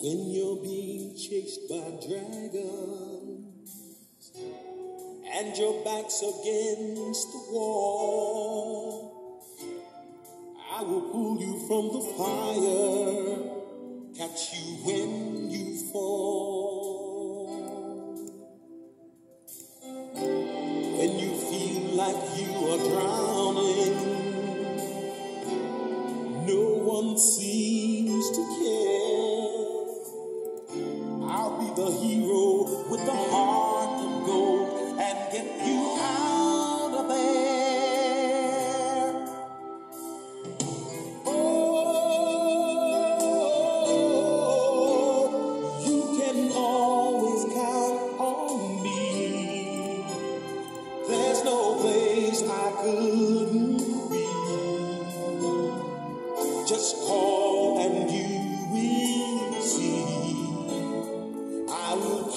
When you're being chased by dragons and your back's against the wall, I will pull you from the fire, catch you when you fall. When you feel like you are drowning, the hero with the heart of gold and get you out of there. Oh, you can always count on me. There's no place I couldn't be. Just call